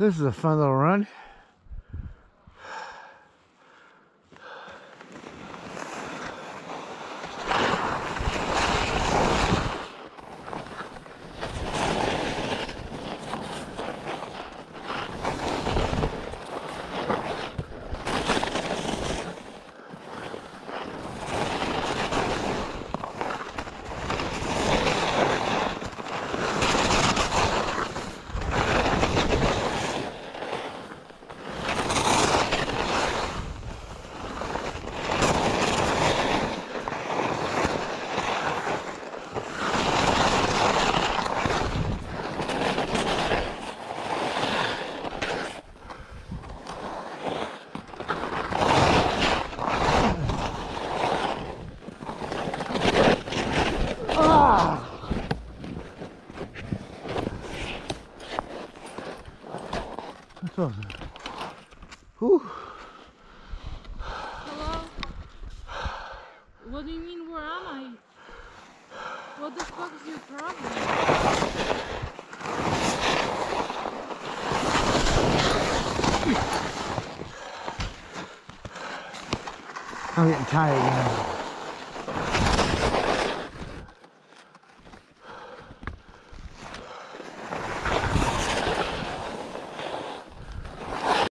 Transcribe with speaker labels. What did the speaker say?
Speaker 1: This is a fun little run. Whew.
Speaker 2: Hello? What do you mean, where am I? What the fuck is your problem?
Speaker 1: I'm getting tired now.